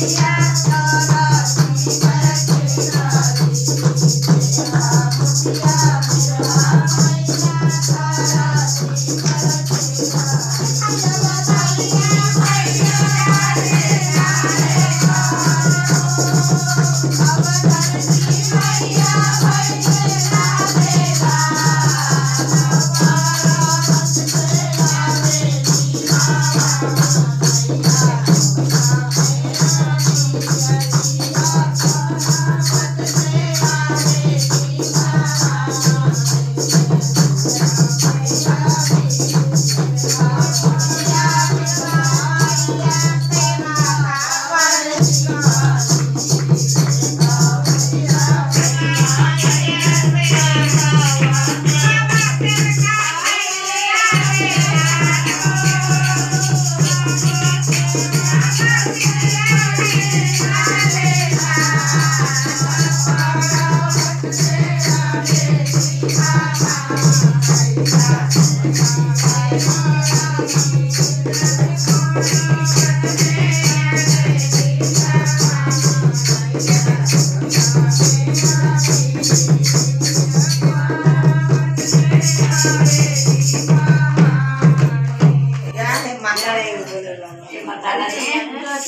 Yeah. Magdalena. Magdalena.